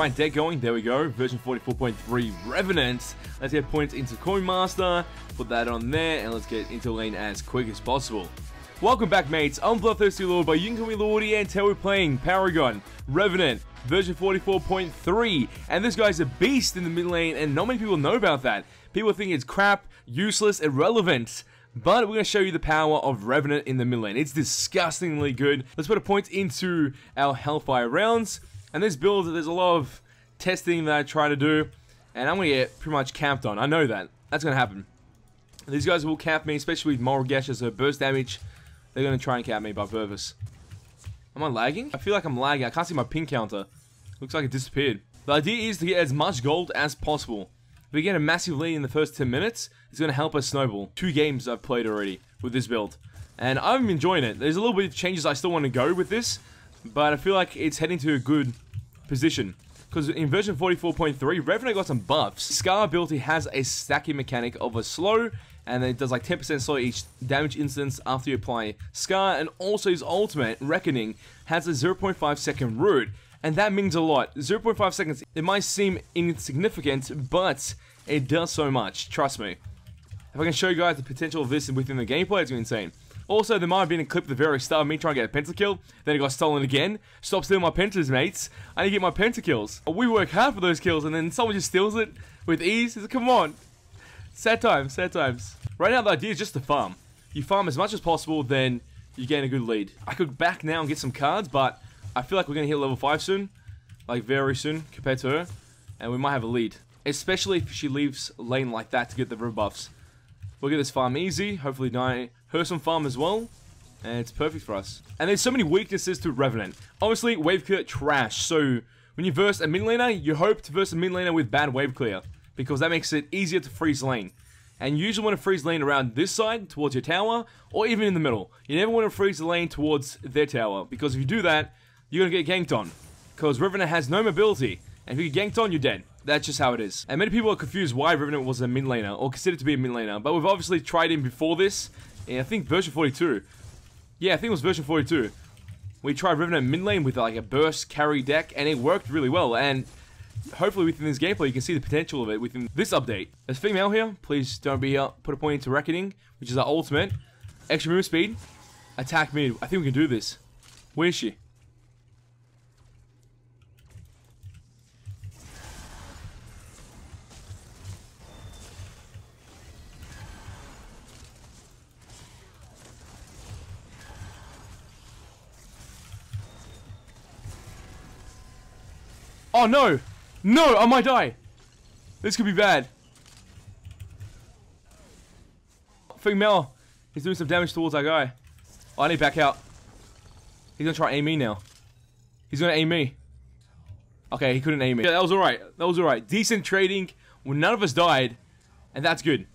Right deck going. There we go. Version 44.3 Revenant. Let's get points into Coin Master. Put that on there. And let's get into lane as quick as possible. Welcome back, mates. I'm Bloodthirsty Lord, by call Lordy, and today we're playing Paragon Revenant version 44.3. And this guy's a beast in the mid lane, and not many people know about that. People think it's crap, useless, irrelevant. But we're going to show you the power of Revenant in the mid lane. It's disgustingly good. Let's put a point into our Hellfire rounds. And this build, there's a lot of testing that I try to do. And I'm going to get pretty much camped on. I know that. That's going to happen. These guys will camp me, especially with Morigesh as a burst damage. They're going to try and camp me by purpose. Am I lagging? I feel like I'm lagging. I can't see my ping counter. Looks like it disappeared. The idea is to get as much gold as possible. If we get a massive lead in the first 10 minutes, it's going to help us snowball. Two games I've played already with this build. And I'm enjoying it. There's a little bit of changes I still want to go with this. But I feel like it's heading to a good position. Because in version 44.3, Revenant got some buffs. Scar ability has a stacking mechanic of a slow and then it does like 10% slow each damage instance after you apply Scar, and also his ultimate, Reckoning, has a 0.5 second root, and that means a lot. 0.5 seconds, it might seem insignificant, but it does so much, trust me. If I can show you guys the potential of this within the gameplay, it's insane. Also, there might have been a clip at the very start of me trying to get a pentakill, then it got stolen again. Stop stealing my pentas, mates. I need to get my pentakills. We work hard for those kills, and then someone just steals it with ease. Come on. Sad times, sad times. Right now, the idea is just to farm. You farm as much as possible, then you gain a good lead. I could back now and get some cards, but I feel like we're going to hit level 5 soon. Like, very soon, compared to her. And we might have a lead. Especially if she leaves lane like that to get the rebuffs. We'll get this farm easy. Hopefully, die her some farm as well. And it's perfect for us. And there's so many weaknesses to Revenant. Obviously, wave clear trash. So, when you verse a mid laner, you hope to verse a mid laner with bad wave clear because that makes it easier to freeze lane. And you usually want to freeze lane around this side, towards your tower, or even in the middle. You never want to freeze the lane towards their tower, because if you do that, you're going to get ganked on. Because Revenant has no mobility, and if you get ganked on, you're dead. That's just how it is. And many people are confused why Revenant was a mid laner, or considered to be a mid laner, but we've obviously tried him before this, in I think version 42. Yeah, I think it was version 42. We tried Revenant mid lane with like a burst carry deck, and it worked really well, and hopefully within this gameplay you can see the potential of it within this update. As female here, please don't be here. Put a point into Reckoning, which is our ultimate. Extra move speed. Attack mid. I think we can do this. Where is she? Oh no! No, I might die. This could be bad. Female. He's doing some damage towards our guy. Oh, I need back out. He's gonna try aim me now. He's gonna aim me. Okay, he couldn't aim me. Yeah, that was alright. That was alright. Decent trading. When none of us died. And that's good.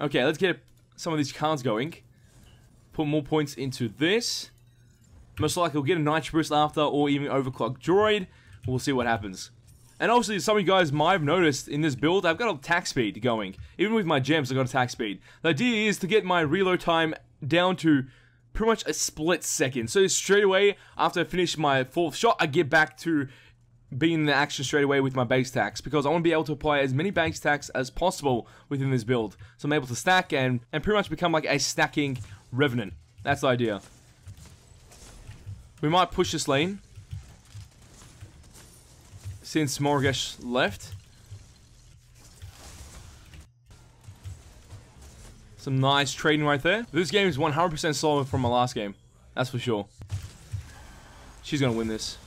Okay, let's get some of these cards going. Put more points into this. Most likely we'll get a Nitro Boost after, or even Overclock Droid. We'll see what happens. And obviously, some of you guys might have noticed in this build, I've got attack speed going. Even with my gems, I've got attack speed. The idea is to get my reload time down to pretty much a split second. So straight away, after I finish my fourth shot, I get back to being in the action straight away with my base attacks because I want to be able to apply as many base attacks as possible within this build. So I'm able to stack and, and pretty much become like a stacking Revenant. That's the idea. We might push this lane since Morigesh left. Some nice trading right there. This game is 100% slower from my last game. That's for sure. She's going to win this.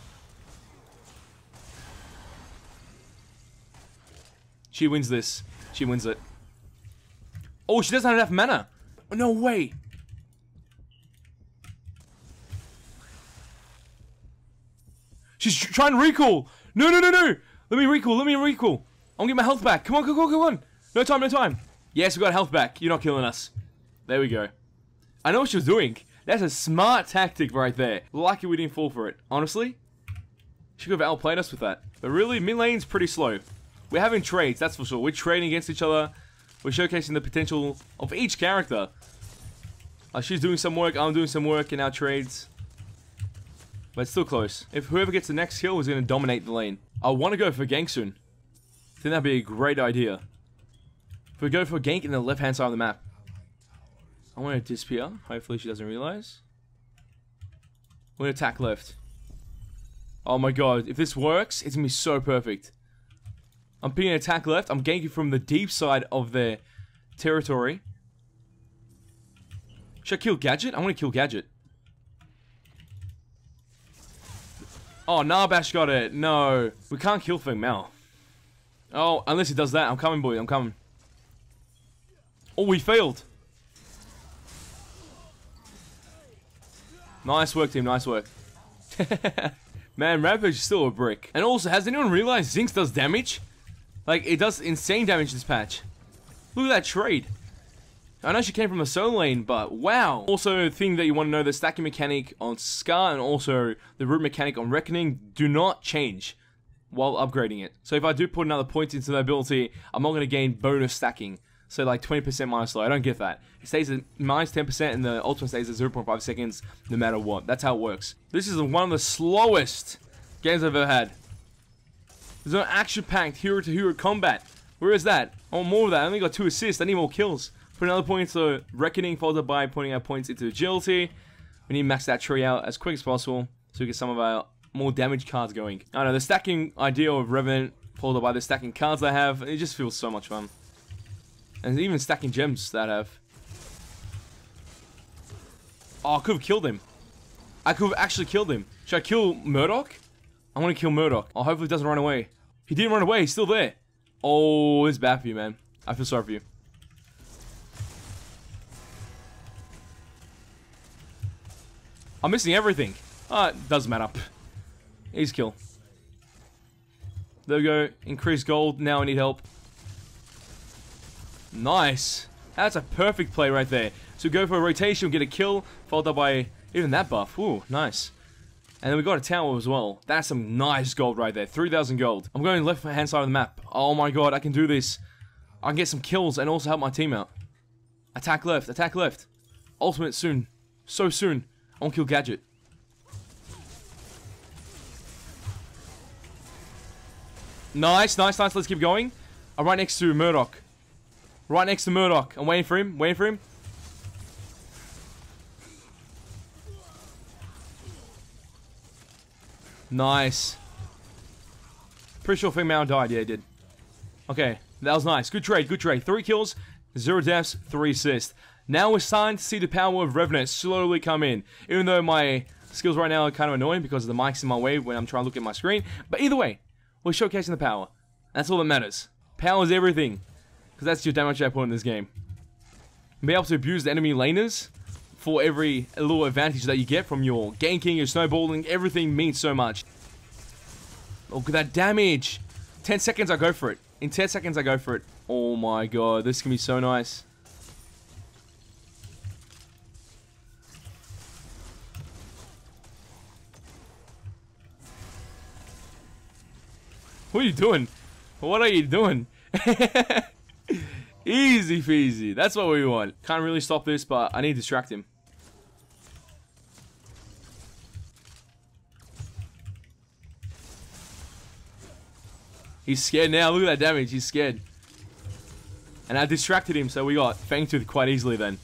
She wins this. She wins it. Oh, she doesn't have enough mana. Oh, no way. She's trying to recall. No, no, no, no! Let me recall, let me recall. I want to get my health back. Come on, come on, come on. No time, no time. Yes, we got health back. You're not killing us. There we go. I know what she was doing. That's a smart tactic right there. Lucky we didn't fall for it. Honestly, she could have outplayed us with that. But really, mid lane's pretty slow. We're having trades, that's for sure. We're trading against each other. We're showcasing the potential of each character. Uh, she's doing some work, I'm doing some work in our trades. But it's still close. If whoever gets the next kill is going to dominate the lane. I want to go for gank soon. I think that'd be a great idea. If we go for a gank in the left-hand side of the map. I want to disappear. Hopefully she doesn't realize. We're going to attack left. Oh my god. If this works, it's going to be so perfect. I'm picking an attack left. I'm ganking from the deep side of their territory. Should I kill Gadget? I want to kill Gadget. Oh, Narbash got it. No. We can't kill Feng Mao. Oh, unless he does that. I'm coming, boy. I'm coming. Oh, we failed. Nice work, team. Nice work. Man, Rampage is still a brick. And also, has anyone realized Zinx does damage? Like, it does insane damage this patch. Look at that trade. I know she came from a solo lane, but wow. Also, thing that you want to know, the stacking mechanic on Scar and also the root mechanic on Reckoning do not change while upgrading it. So if I do put another point into the ability, I'm not going to gain bonus stacking. So like 20% minus low. I don't get that. It stays at minus 10% and the ultimate stays at 0.5 seconds no matter what. That's how it works. This is one of the slowest games I've ever had. There's no action-packed hero-to-hero combat. Where is that? I want more of that. I only got two assists. I need more kills. Put another point into Reckoning, followed by putting our points into Agility. We need to max that tree out as quick as possible so we get some of our more damage cards going. I know, the stacking idea of Revenant, followed by the stacking cards I have, it just feels so much fun. And even stacking gems that I have. Oh, I could have killed him. I could have actually killed him. Should I kill Murdock? I want to kill Murdock. Oh, hopefully he doesn't run away. He didn't run away. He's still there. Oh, it's bad for you, man. I feel sorry for you. I'm missing everything. Ah, uh, doesn't matter. Easy kill. There we go. Increased gold. Now I need help. Nice. That's a perfect play right there. So go for a rotation, get a kill, followed up by even that buff. Ooh, nice. And then we got a tower as well. That's some nice gold right there. 3,000 gold. I'm going left hand side of the map. Oh my god, I can do this. I can get some kills and also help my team out. Attack left, attack left. Ultimate soon. So soon. Want kill Gadget. Nice, nice, nice. Let's keep going. I'm right next to Murdock. Right next to Murdock. I'm waiting for him. Waiting for him. Nice. Pretty sure Female died. Yeah, he did. Okay, that was nice. Good trade, good trade. Three kills, zero deaths, three assists. Now we're starting to see the power of Revenant slowly come in. Even though my skills right now are kind of annoying because the mic's in my way when I'm trying to look at my screen. But either way, we're showcasing the power. That's all that matters. Power is everything. Because that's your damage output in this game. Be able to abuse the enemy laners for every little advantage that you get from your ganking, your snowballing, everything means so much. Look at that damage! 10 seconds I go for it. In 10 seconds I go for it. Oh my god, this can be so nice. What are you doing? What are you doing? Easy peasy. That's what we want. Can't really stop this, but I need to distract him. He's scared now. Look at that damage. He's scared. And I distracted him, so we got Fangtooth quite easily then.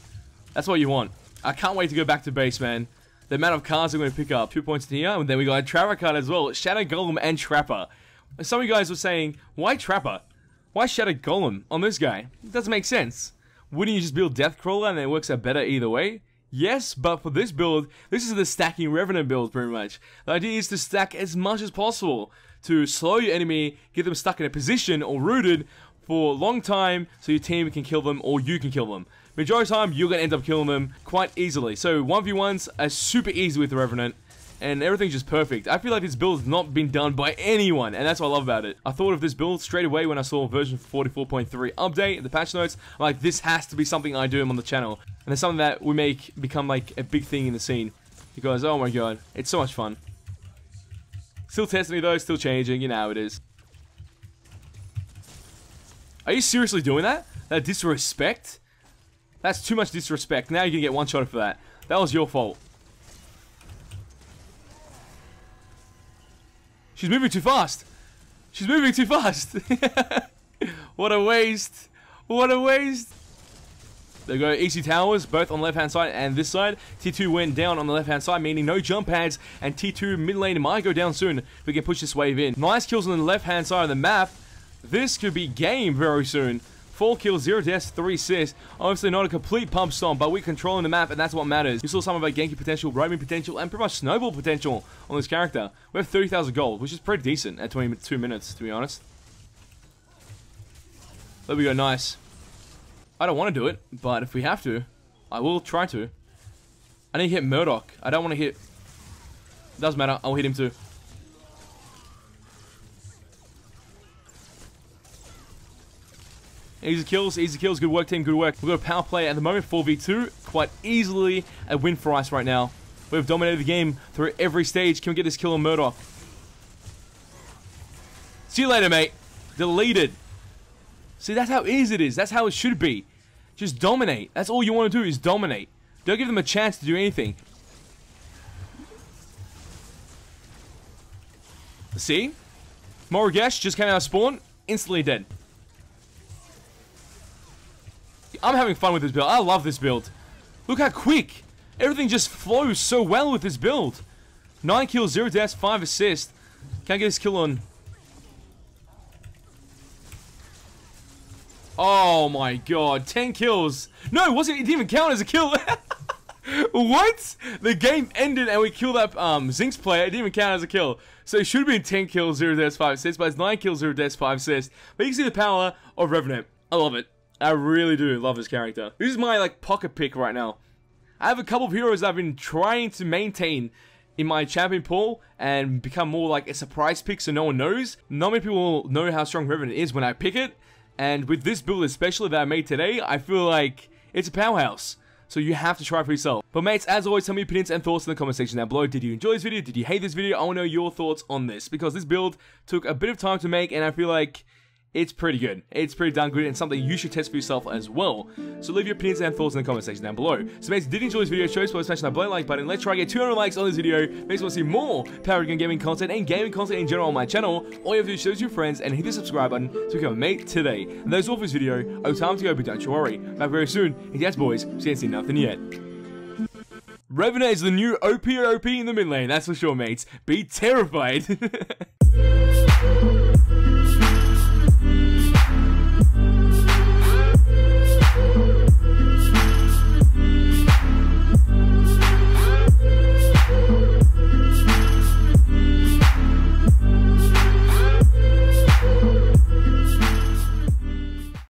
That's what you want. I can't wait to go back to base, man. The amount of cards I'm going to pick up. Two points in here, and then we got a Trapper card as well. Shadow Golem and Trapper. Some of you guys were saying, why Trapper? Why Shadow Golem on this guy? It doesn't make sense. Wouldn't you just build Deathcrawler and it works out better either way? Yes, but for this build, this is the stacking Revenant build pretty much. The idea is to stack as much as possible to slow your enemy, get them stuck in a position or rooted for a long time so your team can kill them or you can kill them. Majority of the time, you're going to end up killing them quite easily. So 1v1s are super easy with the Revenant and everything's just perfect. I feel like this build has not been done by anyone, and that's what I love about it. I thought of this build straight away when I saw version 44.3 update, the patch notes. I'm like, this has to be something I do on the channel, and it's something that we make become like a big thing in the scene. Because, oh my god, it's so much fun. Still testing it though, still changing, you know how it is. Are you seriously doing that? That disrespect? That's too much disrespect. Now you're gonna get one shot for that. That was your fault. She's moving too fast. She's moving too fast. what a waste. What a waste. There go EC Towers, both on the left-hand side and this side. T2 went down on the left-hand side, meaning no jump pads, and T2 mid lane might go down soon if we can push this wave in. Nice kills on the left-hand side of the map. This could be game very soon. 4 kills, 0 deaths, 3 assists. Obviously not a complete pump storm, but we're controlling the map, and that's what matters. You saw some of our Genki potential, roaming potential, and pretty much snowball potential on this character. We have 30,000 gold, which is pretty decent at 22 minutes, to be honest. There we go, nice. I don't want to do it, but if we have to, I will try to. I need to hit Murdock. I don't want to hit... Doesn't matter, I'll hit him too. Easy kills, easy kills, good work team, good work. We've got a power play at the moment, 4v2, quite easily a win for us right now. We've dominated the game through every stage. Can we get this kill on Murdock? See you later, mate. Deleted. See, that's how easy it is. That's how it should be. Just dominate. That's all you want to do is dominate. Don't give them a chance to do anything. See? Morigesh just came out of spawn, instantly dead. I'm having fun with this build. I love this build. Look how quick. Everything just flows so well with this build. 9 kills, 0 deaths, 5 assists. Can't get this kill on Oh my god, 10 kills. No, it wasn't, it didn't even count as a kill. what? The game ended and we killed that um, Zinx player. It didn't even count as a kill. So it should have been 10 kills, 0 deaths, 5 assists, but it's 9 kills, 0 deaths, 5 assists. But you can see the power of Revenant. I love it. I really do love this character. Is my like pocket pick right now. I have a couple of heroes I've been trying to maintain in my champion pool and become more like a surprise pick so no one knows. Not many people know how strong Revenant is when I pick it. And with this build especially that I made today, I feel like it's a powerhouse. So you have to try for yourself. But mates, as always, tell me your opinions and thoughts in the comment section down below. Did you enjoy this video? Did you hate this video? I want to know your thoughts on this. Because this build took a bit of time to make and I feel like it's pretty good. It's pretty darn good and something you should test for yourself as well. So leave your opinions and thoughts in the comment section down below. So mates, did you enjoy this video, show us by smashing that blue like button. Let's try to get 200 likes on this video. Makes want to see more Paragon Gaming content and gaming content in general on my channel. All you have to do is show your friends and hit the subscribe button to become a mate today. And that's all for this video. Oh, time to go, but don't you worry. Back very soon. And yes, boys, she ain't seen nothing yet. Revenant is the new OP OP in the mid lane, that's for sure, mates. Be terrified.